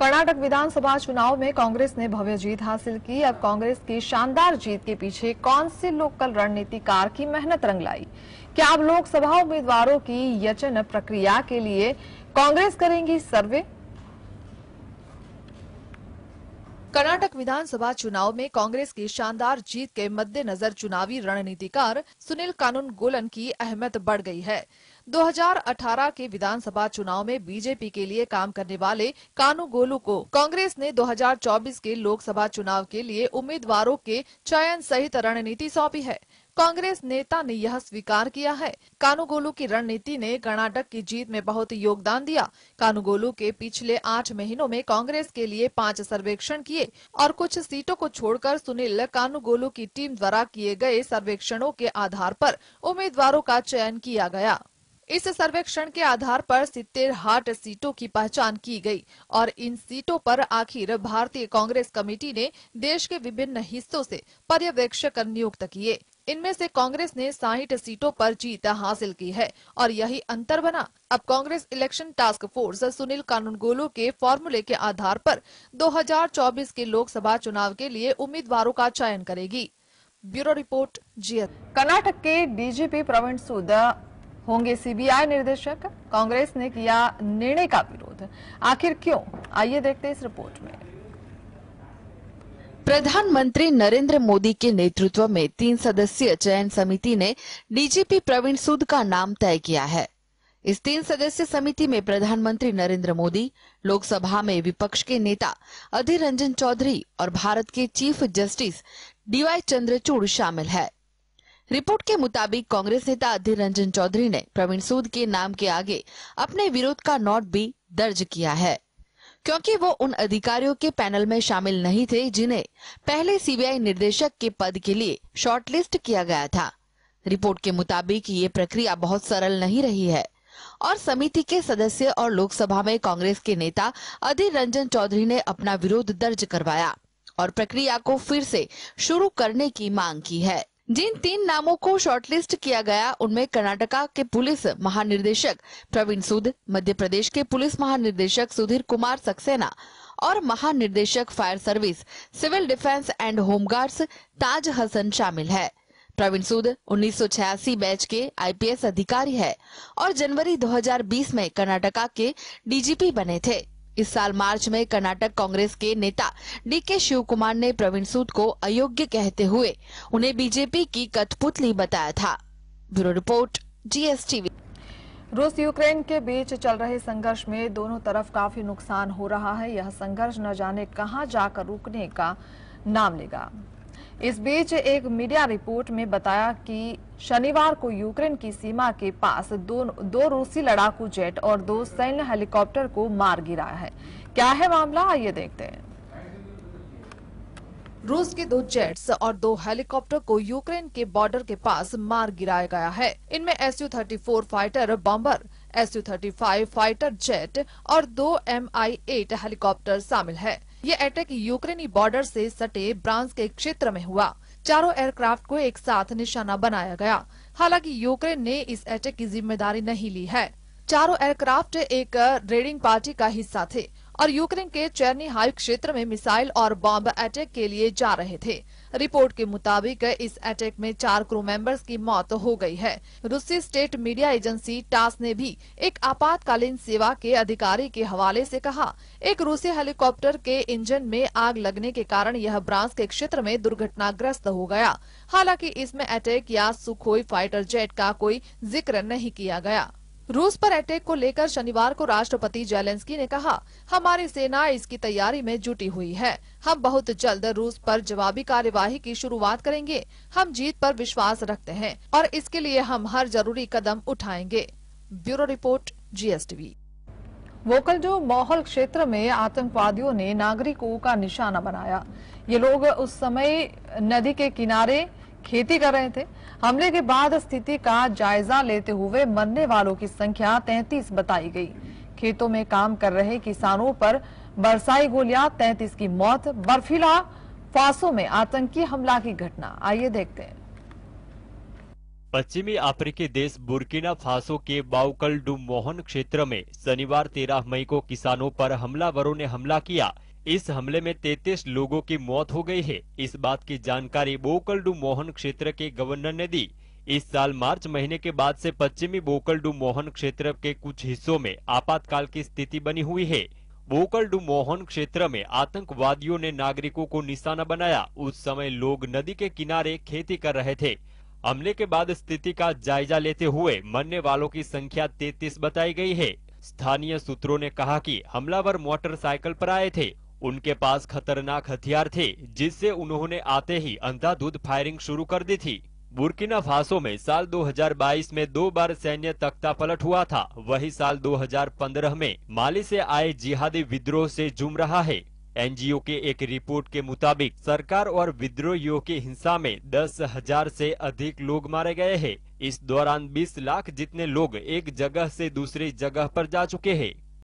कर्नाटक विधानसभा चुनाव में कांग्रेस ने भव्य जीत हासिल की। अब कांग्रेस की शानदार जीत के पीछे कौन से लोकल रणनीतिकार की मेहनत रंग लाई? क्या अब लोकसभा उम्मीदवारों की यचन प्रक्रिया के लिए कांग्रेस करेंगी सर्वे? कर्नाटक विधानसभा चुनाव में कांग्रेस की शानदार जीत के मद्देनजर चुनावी रणनीतिकार सुनील कानून गोलन की अहमियत बढ़ गई है। 2018 के विधानसभा चुनाव में बीजेपी के लिए काम करने वाले कानू गोलू को कांग्रेस ने 2024 के लोकसभा चुनाव के लिए उम्मीदवारों के चयन सहित रणनीति सौंपी है। कांग्रेस नेता ने यह स्वीकार किया है। कानूगोलू की रणनीति ने कर्नाटक की जीत में बहुत योगदान दिया। कानूगोलू के पिछले आठ महीनों में कांग्रेस के लिए पाँच सर्वेक्षण किए और कुछ सीटों को छोड़कर सुनील कानूगोलू की टीम द्वारा किए गए सर्वेक्षणों के आधार पर उम्मीदवारों का चयन किया गया। इस सर्वेक्षण के आधार पर हाट सीटों की पहचान की गई और इन सीटों पर आखिर भारतीय कांग्रेस कमेटी ने देश के विभिन्न हिस्सों से पर्यवेक्षक नियुक्त किए। इनमें से कांग्रेस ने साठ सीटों पर जीत हासिल की है और यही अंतर बना। अब Congress election task force Sunil Kanugolu के फॉर्मूले के आधार पर 2024 के लोकसभा चुनाव के लिए उम्मीदवारों का चयन करेगी। ब्यूरो रिपोर्ट जी कर्नाटक के डीजीपी प्रवीण सूद होंगे सीबीआई निर्देशक। कांग्रेस ने किया निर्णय का विरोध। आखिर क्यों? आइए देखते इस रिपोर्ट में। प्रधानमंत्री नरेंद्र मोदी के नेतृत्व में तीन सदस्यीय चयन समिति ने डीजीपी प्रवीण सूद का नाम तय किया है। इस तीन सदस्य समिति में प्रधानमंत्री नरेंद्र मोदी, लोकसभा में विपक्ष के नेता अधीर रंजन चौधरी और भारत के चीफ जस्टिस डीवाई चंद्रचूड़ शामिल है। रिपोर्ट के मुताबिक कांग्रेस नेता अधीर रंजन चौधरी ने प्रवीण सूद के नाम के आगे अपने विरोध का नोट भी दर्ज किया है। क्योंकि वो उन अधिकारियों के पैनल में शामिल नहीं थे जिन्हें पहले सीबीआई निर्देशक के पद के लिए शॉर्टलिस्ट किया गया था। रिपोर्ट के मुताबिक ये प्रक्रिया बहुत सरल नहीं रही है और समिति के सदस्य और लोकसभा में कांग्रेस के नेता अधीर रंजन चौधरी ने अपना विरोध दर्ज करवाया और प्रक्रिया को फिर से शुरू करने की मांग की है। जिन तीन नामों को शॉर्टलिस्ट किया गया, उनमें कर्नाटका के पुलिस महानिर्देशक प्रवीण सूद, मध्य प्रदेश के पुलिस महानिर्देशक सुधीर कुमार सक्सेना और महानिर्देशक fire service, civil defence and home guards Taj Hasan शामिल है। प्रवीण सूद 1986 बैच के आईपीएस अधिकारी है और जनवरी 2020 में कर्नाटका के डीजीपी बने थे। इस साल मार्च में कर्नाटक कांग्रेस के नेता डी के शिव कुमार ने प्रवीण सूद को अयोग्य कहते हुए उन्हें बीजेपी की कठपुतली बताया था। Bureau report, GSTV. रूस यूक्रेन के बीच चल रहे संघर्ष में दोनों तरफ़ काफ़ी नुकसान हो रहा है। यह संघर्ष न जाने कहाँ जाकर रुकने का नाम लेगा। इस बीच एक मीडिया रिपोर्ट में बताया कि शनिवार को यूक्रेन की सीमा के पास दो, दो रूसी लड़ाकू जेट और दो सैन्य हेलीकॉप्टर को मार गिराया है। क्या है मामला? आइए देखते हैं। रूस के दो जेट्स और दो हेलीकॉप्टर को यूक्रेन के बॉर्डर के पास मार गिराया गया है। इनमें S U thirty four fighter bomber S U thirty five fighter jet और दो एम आई एट हेलीकॉप्टर शामिल है। ये अटैक यूक्रेनी बॉर्डर से सटे ब्रांस के क्षेत्र में हुआ। चारों एयरक्राफ्ट को एक साथ निशाना बनाया गया। हालाँकि यूक्रेन ने इस अटैक की ज़िम्मेदारी नहीं ली है। चारों एयरक्राफ्ट एक रेडिंग पार्टी का हिस्सा थे और यूक्रेन के चेरनी हाई क्षेत्र में मिसाइल और बॉम्ब अटैक के लिए जा रहे थे। रिपोर्ट के मुताबिक इस अटैक में चार क्रू मेंबर्स की मौत हो गई है। रूसी स्टेट मीडिया एजेंसी टास ने भी एक आपातकालीन सेवा के अधिकारी के हवाले से कहा, एक रूसी हेलीकॉप्टर के इंजन में आग लगने के कारण यह ब्रांस के क्षेत्र में दुर्घटनाग्रस्त हो गया। हालाँकि इसमें अटैक या सुखोई फाइटर जेट का कोई ज़िक्र नहीं किया गया। रूस पर अटैक को लेकर शनिवार को राष्ट्रपति जेलेंस्की ने कहा, हमारी सेना इसकी तैयारी में जुटी हुई है। हम बहुत जल्द रूस पर जवाबी कार्यवाही की शुरुआत करेंगे। हम जीत पर विश्वास रखते हैं और इसके लिए हम हर ज़रूरी कदम उठाएँगे। ब्यूरो रिपोर्ट जीएसटीवी वोकल जो माहौल क्षेत्र में आतंकवादियों ने नागरिकों का निशाना बनाया। ये लोग उस समय नदी के किनारे खेती कर रहे थे। हमले के बाद स्थिति का जायजा लेते हुए मरने वालों की संख्या 33 बताई गई। खेतों में काम कर रहे किसानों पर बरसाई गोलियाँ 33 की मौत, बर्फीला फासों में आतंकी हमला की घटना। आइए देखते हैं। पश्चिमी अफ्रीकी देश बुर्किना फासो के बाउकल डू मोहन क्षेत्र में शनिवार 13 मई को किसानों पर हमलावरों ने हमला किया। इस हमले में 33 लोगों की मौत हो गई है। इस बात की जानकारी बोकलडू मोहन क्षेत्र के गवर्नर ने दी। इस साल मार्च महीने के बाद से पश्चिमी बोकलडू मोहन क्षेत्र के कुछ हिस्सों में आपातकाल की स्थिति बनी हुई है। बोकलडू मोहन क्षेत्र में आतंकवादियों ने नागरिकों को निशाना बनाया। उस समय लोग नदी के किनारे खेती कर रहे थे। हमले के बाद स्थिति का जायजा लेते हुए मरने वालों की संख्या 33 बताई गई है। स्थानीय सूत्रों ने कहा कि हमलावर मोटरसाइकिल पर आए थे। उनके पास खतरनाक हथियार थे, जिससे उन्होंने आते ही अंधाधुंध फायरिंग शुरू कर दी थी। बुर्किना फासो में साल 2022 में दो बार सैन्य तख्ता पलट हुआ था। वही साल 2015 में माली से आए जिहादी विद्रोह से जुम रहा है। एनजीओ के एक रिपोर्ट के मुताबिक सरकार और विद्रोहियों की हिंसा में दस हज़ार से अधिक लोग मारे गए हैं। इस दौरान 20 लाख जितने लोग एक जगह से दूसरी जगह पर जा चुके हैं।